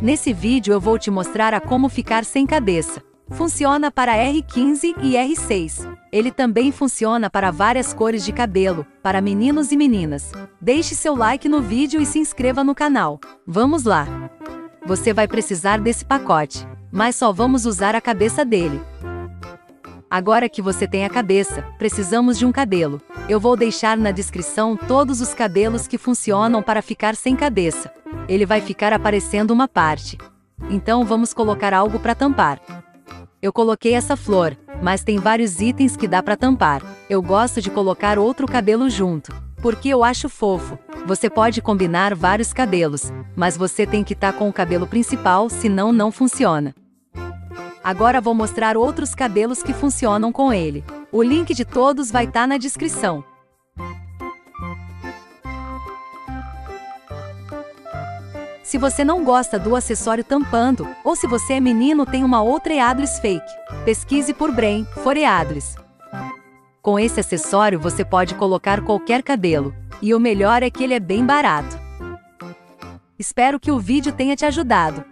Nesse vídeo eu vou te mostrar a como ficar sem cabeça. Funciona para R15 e R6. Ele também funciona para várias cores de cabelo, para meninos e meninas. Deixe seu like no vídeo e se inscreva no canal. Vamos lá! Você vai precisar desse pacote, mas só vamos usar a cabeça dele. Agora que você tem a cabeça, precisamos de um cabelo. Eu vou deixar na descrição todos os cabelos que funcionam para ficar sem cabeça. Ele vai ficar aparecendo uma parte. Então vamos colocar algo para tampar. Eu coloquei essa flor, mas tem vários itens que dá para tampar. Eu gosto de colocar outro cabelo junto, porque eu acho fofo. Você pode combinar vários cabelos, mas você tem que estar tá com o cabelo principal, senão não funciona. Agora vou mostrar outros cabelos que funcionam com ele. O link de todos vai estar tá na descrição. Se você não gosta do acessório tampando, ou se você é menino tem uma outra Eadlis fake, pesquise por Brain, for Eadlis. Com esse acessório você pode colocar qualquer cabelo, e o melhor é que ele é bem barato. Espero que o vídeo tenha te ajudado.